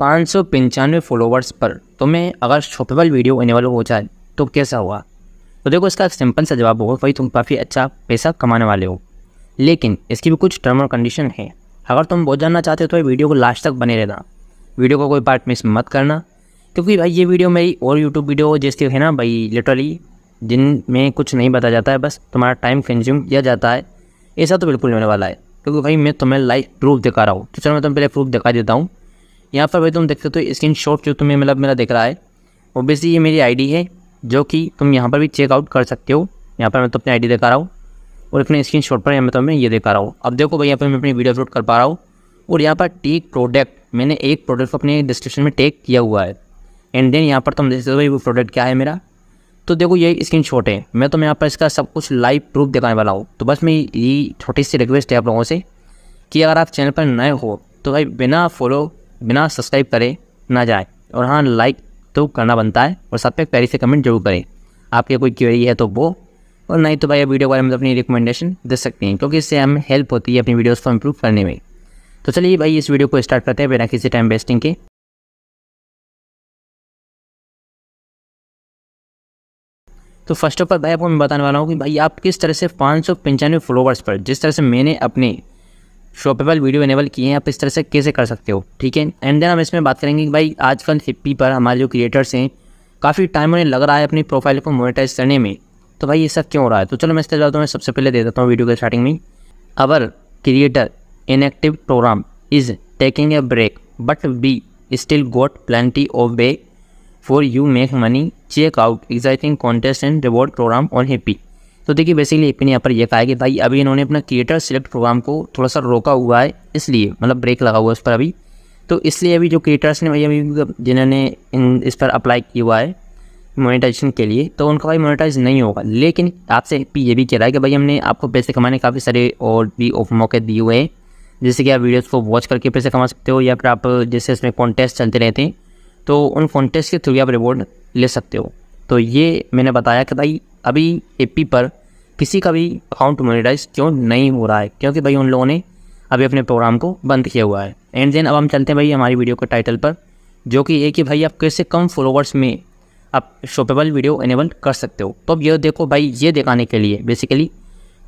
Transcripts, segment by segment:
पाँच सौ पंचानवे फॉलोवर्स पर। तुम्हें अगर शॉपेबल वीडियो इनेबल हो जाए तो कैसा हुआ? तो देखो इसका सिंपल सा जवाब होगा, भाई तुम काफ़ी अच्छा पैसा कमाने वाले हो। लेकिन इसकी भी कुछ टर्म और कंडीशन है। अगर तुम बहुत जानना चाहते हो तो वीडियो को लास्ट तक बने रहना। वीडियो को कोई पार्ट मिस मत करना। क्योंकि भाई ये वीडियो मेरी और यूट्यूब वीडियो जैसे है ना भाई लिटरली जिनमें कुछ नहीं बताया जाता है, बस तुम्हारा टाइम कंज्यूम किया जाता है। ऐसा तो बिल्कुल होने वाला है। क्योंकि भाई मैं तुम्हें लाइव प्रूफ दिखा रहा हूँ। तो चलो मैं तुम्हें पहले प्रूफ दिखा देता हूँ। यहाँ पर भाई तुम देख सकते हो स्क्रीन शॉट जो तुम्हें मतलब मेरा दिख रहा है। ओबियसली ये मेरी आईडी है, जो कि तुम यहाँ पर भी चेकआउट कर सकते हो। यहाँ पर मैं तो अपनी आईडी दिखा रहा हूँ और अपने स्क्रीन शॉट पर मैं तुम्हें ये दिखा रहा हूँ। अब देखो भाई यहाँ पर मैं अपनी वीडियो अपलोड कर पा रहा हूँ और यहाँ पर टेक प्रोडक्ट मैंने एक प्रोडक्ट को अपने डिस्क्रिप्शन में टेक किया हुआ है। एंड देन यहाँ पर तुम देख सकते हो भाई वो प्रोडक्ट क्या है मेरा। तो देखो ये स्क्रीन शॉट है। मैं तो मैं यहाँ पर इसका सब कुछ लाइव प्रूफ दिखाने वाला हूँ। तो बस मैं ये छोटी सी रिक्वेस्ट है आप लोगों से कि अगर आप चैनल पर नए हो तो भाई बिना फॉलो बिना सब्सक्राइब करे ना जाए। और हाँ लाइक तो करना बनता है और सब पे प्यारी से कमेंट ज़रूर करें। आपके कोई क्वेरी है तो वो। और नहीं तो भाई वीडियो के बारे में अपनी रिकमेंडेशन दे सकते हैं, क्योंकि इससे हमें हेल्प होती है अपनी वीडियोज़ को इम्प्रूव करने में। तो चलिए भाई, इस वीडियो को स्टार्ट करते हैं बिना किसी टाइम वेस्टिंग के। तो फ़र्स्ट ऑफ़ ऑल भाई, आपको मैं बताने वाला हूँ कि भाई, आप किस तरह से पाँच सौ पंचानवे फॉलोवर्स पर, जिस तरह से मैंने अपने शॉपेबल वीडियो इनेबल किए हैं, आप इस तरह से कैसे कर सकते हो? ठीक है? एंड देन हम इसमें बात करेंगे कि भाई आजकल हिप्पी पर हमारे जो क्रिएटर्स हैं, काफ़ी टाइम उन्हें लग रहा है अपनी प्रोफ़ाइल को मोनेटाइज करने में। तो भाई ये सब क्यों हो रहा है? तो चलो मैं इसके जवाब मैं सबसे पहले दे देता हूँ वीडियो के स्टार्टिंग में। Our creator inactive program is taking a break but be still got plenty of way for you make money check out exciting contest and reward program on happy तो देखिए बेसिकली हैप्पी ने यहाँ पर यह कहा है कि भाई, अभी इन्होंने अपना क्रिएटर सिलेक्ट प्रोग्राम को थोड़ा सा रोका हुआ है, इसलिए मतलब ब्रेक लगा हुआ है उस पर अभी। तो इसलिए अभी जो क्रिएटर्स ने भाई अभी जिन्होंने इन, इस पर अप्लाई किया हुआ है मोनेटाइजेशन के लिए तो उनका भाई मोनेटाइज नहीं होगा। लेकिन आपसे ये भी कह रहा है कि भाई, हमने आपको पैसे कमाने काफ़ी सारे और भी मौके दिए हुए हैं। जैसे कि आप वीडियोज़ को वॉच करके पैसे कमा सकते हो, या फिर आप, जैसे इसमें कॉन्टेस्ट चलते रहते हैं तो उन कॉन्टेस्ट के थ्रू आप रिवॉर्ड ले सकते हो। तो ये मैंने बताया कि भाई, अभी एपी पर किसी का भी अकाउंट मोनिटाइज क्यों नहीं हो रहा है? क्योंकि भाई उन लोगों ने अभी अपने प्रोग्राम को बंद किया हुआ है। एंड देन अब हम चलते हैं भाई हमारी वीडियो के टाइटल पर, जो कि ये कि भाई आप कैसे कम फॉलोवर्स में आप शॉपेबल वीडियो इनेबल कर सकते हो। तो अब ये देखो भाई, ये दिखाने के लिए बेसिकली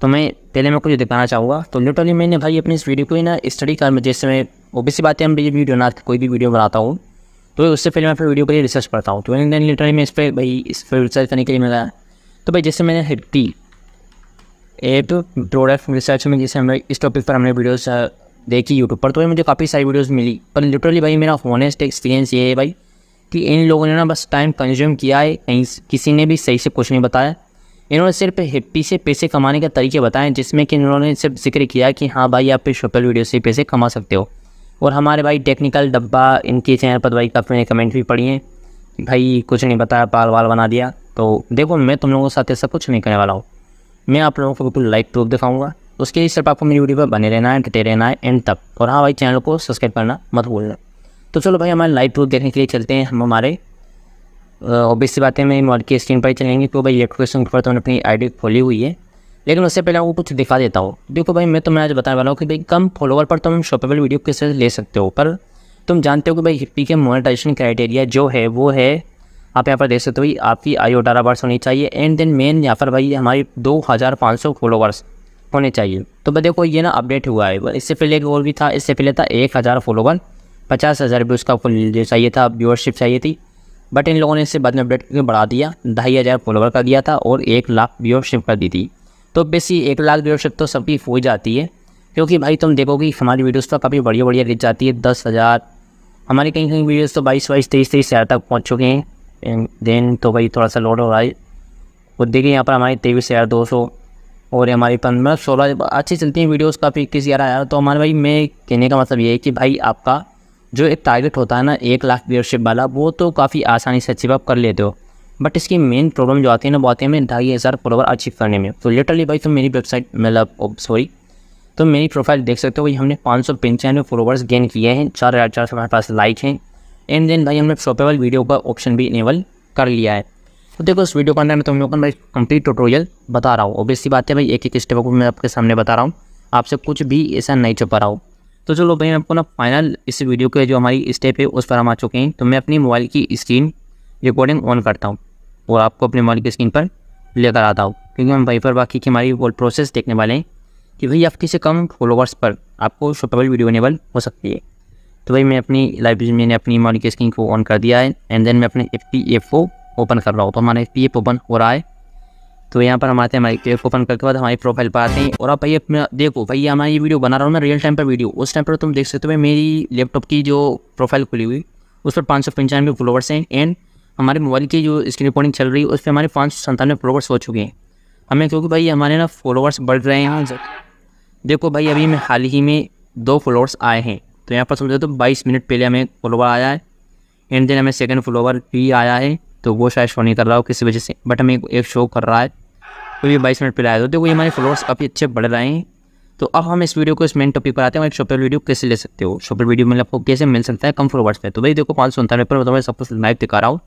तो मैं पहले मैं कुछ दिखाना चाहूँगा। तो लिटरली मैंने भाई अपनी इस वीडियो को ना स्टडी कर, जैसे मैं ओबियसली बात हम वीडियो ना, कोई भी वीडियो बनाता हूँ तो उससे पहले मैं फिर वीडियो के लिए रिसर्च करता हूँ। तो देन लिटरली मैं इस पर भाई, इस पर रिसर्च करने के लिए मैं गया तो भाई, जैसे मैंने हिट्टी एप प्रोडक्ट रिसर्च में जैसे हमें इस टॉपिक पर हमने वीडियोस देखी यूट्यूब पर तो मुझे काफ़ी सारी वीडियोस मिली। पर लिटरली भाई मेरा होनेस्ट एक्सपीरियंस ये है भाई कि इन लोगों ने ना बस टाइम कंज्यूम किया है, कहीं किसी ने भी सही से कुछ नहीं बताया। इन्होंने सिर्फ़ हिप्पी से पैसे कमाने के तरीके बताए, जिसमें कि इन्होंने सिर्फ़ ज़िक्र किया कि हाँ भाई, आप शोपल वीडियो से पैसे कमा सकते हो। और हमारे भाई टेक्निकल डब्बा, इनके चैनल पर भाई काफ़ी कमेंट भी पढ़ी हैं। भाई कुछ नहीं बताया पाल वाल बना दिया। तो देखो, मैं तुम लोगों के साथ ऐसा कुछ नहीं करने वाला हूँ। मैं आप लोगों को बिल्कुल लाइक प्रूफ दिखाऊँगा। उसके लिए सिर्फ़ आपको मेरी वीडियो पर बने रहना है डटे रहना है एंड तक। और हाँ भाई चैनल को सब्सक्राइब करना मत भूलना। तो चलो भाई, हमारे लाइव प्रूफ देखने के लिए चलते हैं हम हमारे। ऑब्वियस बातें मैं मोबाइल की स्क्रीन पर ही चलेंगे तो भाई इलेक्ट्रिकेशन पर तो अपनी आईडी खोली हुई है। लेकिन उससे पहले वो कुछ दिखा देता हूँ। देखो भाई, मैं तुम्हें आज बताने वाला हूँ कि भाई कम फॉलोवर पर तुम शॉपेबल वीडियो कैसे ले सकते हो? पर तुम जानते हो कि भाई हिप्पी के मोनेटाइजेशन क्राइटेरिया जो है, वो है, आप यहाँ पर देख सकते हो भाई, आपकी आई अठारह वर्ष होनी चाहिए एंड देन मेन यहाँ पर भाई हमारी दो हज़ार पाँच सौ फॉलोवर्स होने चाहिए। तो भाई देखो, ये ना अपडेट हुआ है। इससे पहले एक और भी था, इससे पहले था एक हज़ार फॉलोवर पचास हज़ार भी उसका चाहिए था व्यूअरशिप चाहिए थी। बट इन लोगों ने इससे बाद में अपडेट करके बढ़ा दिया, ढाई हज़ार फॉलोवर कर दिया था और एक लाख व्यूअरशिप कर दी थी। तो बेसी एक लाख व्यूअरशिप तो सबकी हो जाती है, क्योंकि भाई तुम देखोगे हमारी वीडियोस तो काफ़ी बढ़िया बढ़िया रिच जाती है, दस हज़ार। हमारी कहीं कहीं वीडियोस तो बाईस बाईस, तेईस तेईस हज़ार तक पहुँच चुके हैं। देन तो भाई थोड़ा सा लोड हो रहा है। और देखिए यहाँ पर हमारी तेईस हज़ार दो सौ और हमारी पंद्रह, सोलह, अच्छी चलती हैं वीडियोस काफ़ी, इक्कीस हज़ार। तो हमारे भाई मैं कहने का मतलब ये है कि भाई आपका जो एक टारगेट होता है ना, एक लाख व्यूअरशिप वाला, वो तो काफ़ी आसानी से अचीव आप कर लेते हो। बट इसकी मेन प्रॉब्लम जो आती है ना, वो आती है मैं ढाई हज़ार फॉलोवर अचीव करने में। तो लिटरली भाई, तुम मेरी वेबसाइट मतलब सॉरी तो मेरी प्रोफ़ाइल देख सकते हो भाई, हमने पाँच सौ पंचानवे फॉलोवर्स गेन किए हैं, चार हज़ार चार सौ हमारे पास लाइक हैं। एंड देन भाई, हमने शॉपेबल वीडियो का ऑप्शन भी इनेबल कर लिया है। तो देखो, इस वीडियो के अंदर मैं तुम लोगों को भाई कंप्लीट ट्यूटोरियल बता रहा हूँ। ओबियसली बात है भाई एक एक स्टेप को मैं आपके सामने बता रहा हूँ। आपसे कुछ भी ऐसा नहीं छुपा रहा हूँ। तो चलो भाई आपको ना फाइनल इस वीडियो के जो हमारी स्टेप है, उस पर हम आ चुके हैं। तो मैं अपनी मोबाइल की स्क्रीन रिकॉर्डिंग ऑन करता हूँ। और आपको अपने मोबाइल की स्क्रीन पर लेकर आता हूँ। क्योंकि हम वहीं पर बाकी की हमारी वो प्रोसेस देखने वाले हैं कि भाई आपके से कम फॉलोवर्स पर आपको शॉपेबल वीडियो इनेबल हो सकती है। तो भाई मैं अपनी लाइब्रेरी मैंने अपनी मोबाइल की स्क्रीन को ऑन कर दिया है एंड देन मैं अपने एफ़ पी एफ़ को ओपन कर रहा हूँ। तो हमारा एफ़ पी एफ़ ओपन हो रहा है। तो यहाँ पर हम आते हैं, हमारी पी एफ़ ओपन करके बाद हमारी प्रोफ़ाइल पर आते हैं और आप भाई अपना देखो, भाई हमारी ये वीडियो बना रहा हूँ मैं रियल टाइम पर वीडियो उस टाइम पर तुम देख सकते हो भाई मेरी लैपटॉप की जो प्रोफ़ाइल खुली हुई, उस पर पाँच सौ पंचानवे फॉलोवर्स हैं एंड हमारे मोबाइल की जो स्क्रीन रिकॉर्डिंग चल रही है, उस पर हमारे पाँच सौ संतानवे फॉलोवर्स हो चुके हैं। हमें क्योंकि भाई हमारे ना फॉलोवर्स बढ़ रहे हैं देखो भाई, अभी हमें हाल ही में दो फॉलोवर्स आए हैं। तो यहाँ पर समझो तो बाईस मिनट पहले हमें फॉलोवर आया है एंड देन हमें सेकंड फॉलोवर भी आया है। तो वो शायद शो नहीं कर रहा हो किसी वजह से बट हमें एक शो कर रहा है। तो ये बाईस मिनट पहले आया तो देखो ये हमारे फॉलोवर्स काफ़ी अच्छे बढ़ रहे हैं। तो अब हम इस वीडियो को इस मेन टॉपिक पर आते हैं। एक शॉपर वीडियो कैसे ले सकते हो? शॉपर वीडियो मतलब आपको कैसे मिल सकता है? कम फॉलोवर्स पे। तो भाई देखो पाँच सौ अंतानवे पर मैं सब कुछ लाइव दिखा रहा हूँ।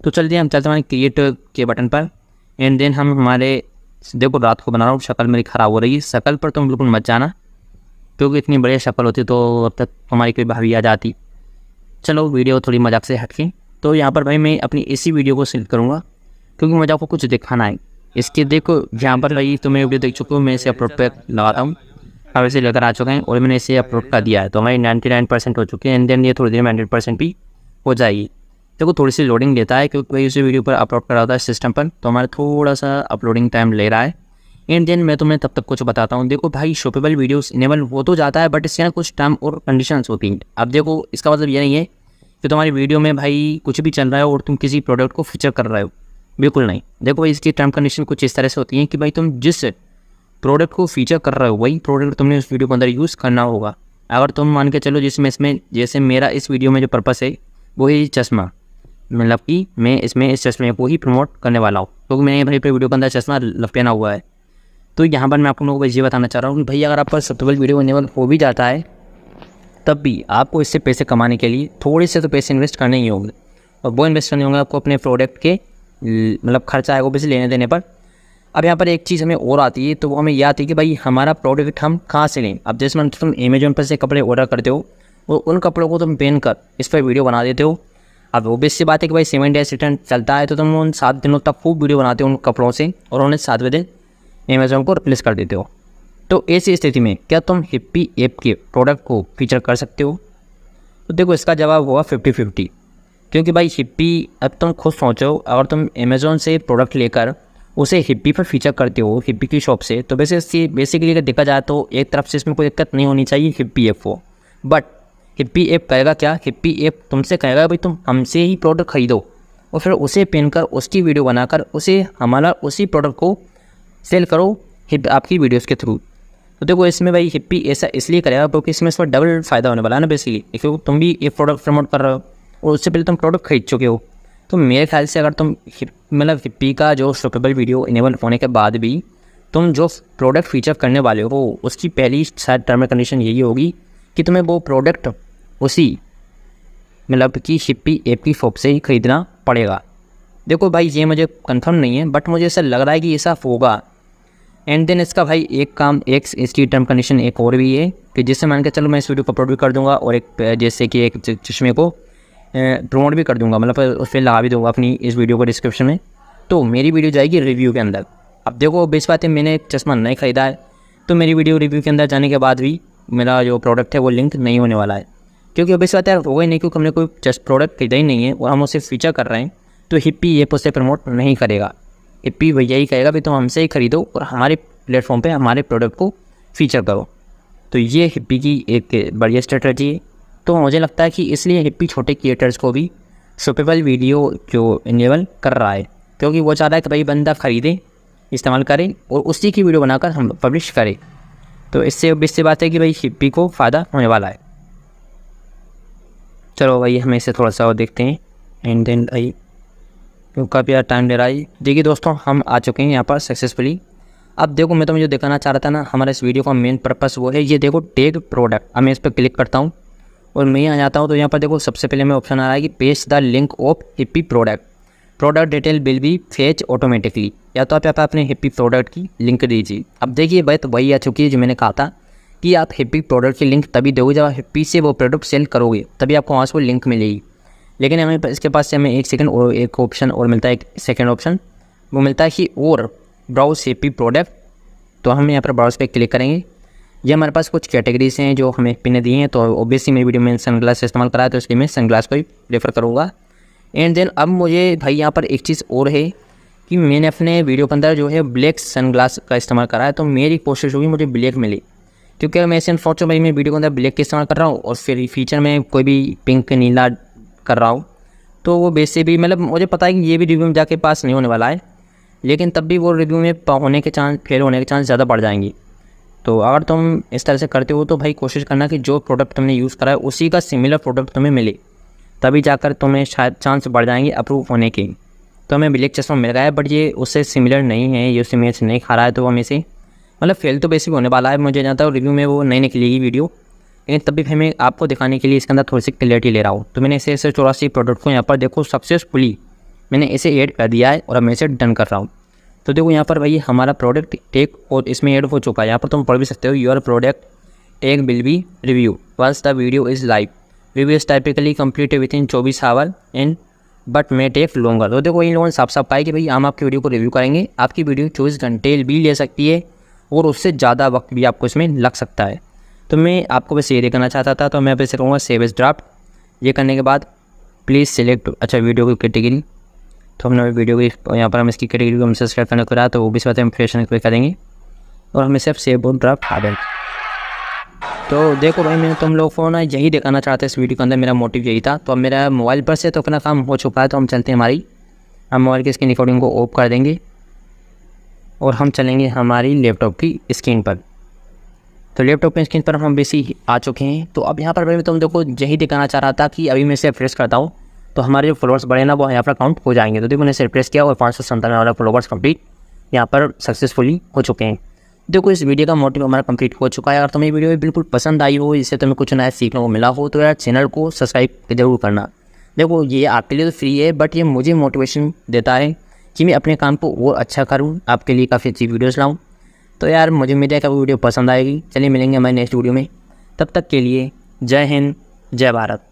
तो चलिए हम चलते हमारे क्रिएट के बटन पर। एंड देन हम हमारे, देखो रात को बना रहा हूँ, शक्ल मेरी ख़राब हो रही है। शक्ल पर तुम बिल्कुल मत जाना, क्योंकि इतनी बढ़िया शक्ल होती तो अब तक हमारी कोई भाभी आ जाती। चलो वीडियो थोड़ी मज़ाक से हटके। तो यहाँ पर भाई मैं अपनी इसी वीडियो को सिलेक्ट करूँगा, क्योंकि मुझे आपको कुछ दिखाना है। इसके देखो, यहाँ पर भाई तो मैं वीडियो देख चुका हूँ, मैं इसे अपलोड पे लगाता हूँ। अब इसे लेकर आ चुके हैं और मैंने इसे अपलोड कर दिया है। तो हमारी नाइन्टी नाइन परसेंट हो चुके हैं एंड देन ये थोड़ी देर में हंड्रेड परसेंट भी हो जाएगी। देखो थोड़ी सी लोडिंग लेता है क्योंकि उसे वीडियो पर अपलोड करा होता है सिस्टम पर तो हमारा थोड़ा सा अपलोडिंग टाइम ले रहा है। एंड देन मैं तुम्हें तब तक कुछ बताता हूँ। देखो भाई शोपेबल वीडियोस इनेबल हो तो जाता है बट इसके ना कुछ टर्म और कंडीशंस होती हैं। अब देखो, इसका मतलब ये नहीं है कि तुम्हारी वीडियो में भाई कुछ भी चल रहा है और तुम किसी प्रोडक्ट को फीचर कर रहे हो। बिल्कुल नहीं। देखो भाई, इसकी टर्म कंडीशन कुछ इस तरह से होती है कि भाई तुम जिस प्रोडक्ट को फीचर कर रहे हो, वही प्रोडक्ट तुमने उस वीडियो के अंदर यूज़ करना होगा। अगर तुम मान के चलो जिसमें इसमें, जैसे मेरा इस वीडियो में जो पर्पस है, वो है चश्मा। मतलब कि मैं इसमें, इस चश्मे को ही प्रमोट करने वाला हूँ। क्योंकि मैंने भाई वीडियो के अंदर चश्मा पहना हुआ है। तो यहाँ पर मैं आप लोगों को ये बताना चाह रहा हूँ भाई, अगर आपका पर सब्टेबल वीडियो इनेबल हो भी जाता है, तब भी आपको इससे पैसे कमाने के लिए थोड़े से तो पैसे इन्वेस्ट करने ही होंगे। और वो इन्वेस्ट करने होंगे आपको अपने प्रोडक्ट के मतलब खर्चा वो भी लेने देने पर। अब यहाँ पर एक चीज़ हमें और आती है तो वो हमें यह आती है कि भाई, हमारा प्रोडक्ट हम कहाँ से लें? अब जैसे मतलब तुम अमेजोन पर से कपड़े ऑर्डर करते हो, और उन कपड़ों को तुम पहन कर इस पर वीडियो बना देते हो अब वो बेस सी बात है कि भाई सेवन डेज़ रिटर्न चलता है तो तुम उन सात दिनों तक खूब वीडियो बनाते हो उन कपड़ों से और उन्हें सातवें दिन अमेजोन को रिप्लेस कर देते हो। तो ऐसी स्थिति में क्या तुम हिप्पी ऐप के प्रोडक्ट को फीचर कर सकते हो? तो देखो इसका जवाब हुआ फिफ्टी फिफ्टी क्योंकि भाई हिप्पी अब तुम खुद सोचो, अगर तुम अमेज़ोन से प्रोडक्ट लेकर उसे हिप्पी पर फीचर करते हो हिप्पी की शॉप से तो वैसे इसकी बेसिकली अगर देखा जाए तो एक तरफ़ से इसमें कोई दिक्कत नहीं होनी चाहिए हिप्पी ऐप को। बट हिप्पी ऐप कहेगा क्या? हिप्पी ऐप तुमसे कहेगा, भाई तुम हमसे ही प्रोडक्ट खरीदो। और फिर उसे पहनकर, उसकी वीडियो बनाकर, उसे हमारा उसी प्रोडक्ट को सेल करो हिप आपकी वीडियोज़ के थ्रू तो देखो, इसमें भाई हिप्पी ऐसा इसलिए करेगा क्योंकि इसमें इसमें डबल फ़ायदा होने वाला है ना बेसिकली क्योंकि तुम भी ये प्रोडक्ट प्रमोट कर रहे हो और उससे पहले तुम प्रोडक्ट खरीद चुके हो। तो मेरे ख्याल से अगर तुम मतलब हिप्पी का जो शॉपेबल वीडियो इनेबल होने के बाद भी तुम जो प्रोडक्ट फीचर करने वाले हो उसकी पहली शायद टर्म एंड कंडीशन यही होगी कि तुम्हें वो प्रोडक्ट उसी मतलब कि ऐप की शॉप से ही ख़रीदना पड़ेगा। देखो भाई, ये मुझे कंफर्म नहीं है बट मुझे ऐसा लग रहा है कि ऐसा होगा। एंड देन इसका भाई एक काम, एक इसकी टर्म कंडीशन एक और भी है कि जिससे मान के चलो मैं इस वीडियो को अपलोड भी कर दूँगा और एक, जैसे कि एक चश्मे को प्रमोट भी कर दूँगा मतलब उस पर लगा भी दूँगा अपनी इस वीडियो को डिस्क्रिप्शन में। तो मेरी वीडियो जाएगी रिव्यू के अंदर। अब देखो बेस बात है, मैंने चश्मा नहीं ख़रीदा है तो मेरी वीडियो रिव्यू के अंदर जाने के बाद भी मेरा जो प्रोडक्ट है वो लिंक नहीं होने वाला है। क्योंकि अभी बात है होगा ही नहीं, क्योंकि हमने कोई जस्ट प्रोडक्ट खरीदा ही नहीं है और हम उसे फीचर कर रहे हैं तो हिप्पी ये उसे प्रमोट नहीं करेगा। हिप्पी भैया ही कहेगा, भाई तुम हमसे ही खरीदो और हमारे प्लेटफॉर्म पर हमारे प्रोडक्ट को फीचर करो। तो ये हिप्पी की एक बढ़िया स्ट्रेटजी है। तो मुझे लगता है कि इसलिए हिप्पी छोटे क्रिएटर्स को भी सुपेबल वीडियो जो इनेबल कर रहा है, क्योंकि वो चाहता है कि भाई बंदा ख़रीदे, इस्तेमाल करे और उसी की वीडियो बनाकर हम पब्लिश करें। तो इससे इससे बात है कि भाई हिप्पी को फ़ायदा होने वाला है। चलो भाई, हमें इसे थोड़ा सा और देखते हैं। एंड देन भाई काफ़ी यार टाइम ले रहा है। देखिए दोस्तों, हम आ चुके हैं यहाँ पर सक्सेसफुली अब देखो, मैं तो मुझे दिखाना चाह रहा था ना, हमारा इस वीडियो का मेन पर्पस वो है। ये देखो टेग प्रोडक्ट अब मैं इस पर क्लिक करता हूँ। और मैं यहाँ जाता हूँ तो यहाँ पर देखो, सबसे पहले मैं ऑप्शन आ रहा है कि paste the link of Hipi product product detail will be fetch automatically या तो आप यहाँ पर अपने हिप्पी प्रोडक्ट की लिंक दीजिए। अब देखिए भाई तो वही आ चुकी है जो मैंने कहा था कि आप हिप्पी प्रोडक्ट की लिंक तभी दोगे जब आप हिप्पी से वो प्रोडक्ट सेल करोगे, तभी आपको वहाँ से वो लिंक मिलेगी। लेकिन हमें इसके पास से हमें एक सेकंड और, एक ऑप्शन और मिलता है, एक सेकंड ऑप्शन वो मिलता है कि और ब्राउज हिप्पी प्रोडक्ट तो हम यहाँ पर ब्राउज पे क्लिक करेंगे। ये हमारे पास कुछ कैटेगरीज हैं जो हमें पिन दिए हैं तो ओबियसली मेरी वीडियो में सनग्लास इस्तेमाल करा है तो इसलिए मैं सनग्लास को ही रेफ़र करूँगा। एंड देन अब मुझे भाई यहाँ पर एक चीज़ और है कि मैंने अपने वीडियो के अंदर जो है ब्लैक सनग्लास का इस्तेमाल करा है तो मेरी कोशिश होगी मुझे ब्लैक मिली। क्योंकि मैं ऐसे अनफॉर्चुनेट भाई मैं वीडियो के अंदर ब्लैक का इस्तेमाल कर रहा हूँ और फिर फीचर में कोई भी पिंक नीला कर रहा हूँ तो वो वैसे भी मतलब मुझे पता है कि ये भी रिव्यू में जाके पास नहीं होने वाला है। लेकिन तब भी वो रिव्यू में होने के चांस फेल होने के चांस ज़्यादा बढ़ जाएँगी। तो अगर तुम इस तरह से करते हो तो भाई कोशिश करना कि जो प्रोडक्ट तुमने यूज़ करा है, उसी का सिमिलर प्रोडक्ट तुम्हें मिले। तभी जाकर तुम्हें शायद चांस बढ़ जाएँगे अप्रूव होने के। तो हमें ब्लैक चश्मा मिल रहा है बट ये उससे सिमिलर नहीं है, ये उससे मैच नहीं खा रहा है तो हमें से मतलब फेल तो बेसिक होने वाला है, मुझे जानता हूँ रिव्यू में वो नहीं निकलेगी वीडियो लेकिन तभी फिर मैं आपको दिखाने के लिए इसके अंदर थोड़ी सी क्लियरिटी ले रहा हूँ। तो मैंने ऐसे ऐसे चौरासी प्रोडक्ट को यहाँ पर देखो सक्सेसफुली मैंने इसे ऐड कर दिया है और अब मैं इसे डन कर रहा हूँ। तो देखो यहाँ पर भाई हमारा प्रोडक्ट टेक और इसमें ऐड हो चुका है। यहाँ पर तुम पढ़ भी सकते हो your product take will be review once the video is live review is typically complete within चौबीस hour and but may take longer तो देखो इन लोगों ने साफ़ साफ़ पाया कि भाई, हम आपकी वीडियो को रिव्यू करेंगे। आपकी वीडियो चौबीस घंटे भी ले सकती है और उससे ज़्यादा वक्त भी आपको इसमें लग सकता है। तो मैं आपको बस ये देखना चाहता था तो मैं वैसे कहूँगा सेव एज ड्राफ्ट ये करने के बाद प्लीज़ सेलेक्ट अच्छा वीडियो की कैटेगरी तो हमने वीडियो की, यहाँ पर हम इसकी कैटेगरी को हम सब्सक्राइब करने को तो वो भी इस बात हम फ्रेशन करेंगे। और हमें सिर्फ़ सेव और ड्राफ्ट आ जाए तो देखो भाई, मैंने तुम लोग फ़ोन यही दिखाना चाहते इस वीडियो के अंदर, मेरा मोटिव यही था। तो अब मेरा मोबाइल पर से तो अपना काम हो चुका है तो हम चलते हैं हमारी। हम मोबाइल की स्क्रीन रिकॉर्डिंग को ऑफ़ कर देंगे और हम चलेंगे हमारी लैपटॉप की स्क्रीन पर। तो लैपटॉप की स्क्रीन पर हम बेसी आ चुके हैं। तो अब यहाँ पर भाई, मैं तुम देखो यही दिखाना चाह रहा था कि अभी मैं इसे रिफ्रेश करता हूँ। तो हमारे जो फॉलोअर्स बढ़े ना, वो यहाँ पर काउंट हो जाएँगे। तो देखो, मैंने इसे रिफ्रेश किया और पाँच सौ संतानवे वाला फॉलोअर्स कंप्लीट यहाँ पर सक्सेसफुली हो चुके हैं। देखो, इस वीडियो का मोटिव हमारा कंप्लीट हो चुका है। अगर तुम्हें वीडियो बिल्कुल पसंद आई हो इससे तुम्हें कुछ नया सीखने को मिला हो तो यार चैनल को सब्सक्राइब ज़रूर करना। देखो, ये आपके लिए तो फ्री है बट ये मुझे मोटिवेशन देता है कि मैं अपने काम को और अच्छा करूँ, आपके लिए काफ़ी अच्छी वीडियोज़ लाऊँ। तो यार, मुझे उम्मीद है कि वीडियो पसंद आएगी। चलिए मिलेंगे हमारे नेक्स्ट वीडियो में। तब तक के लिए जय हिंद, जय भारत।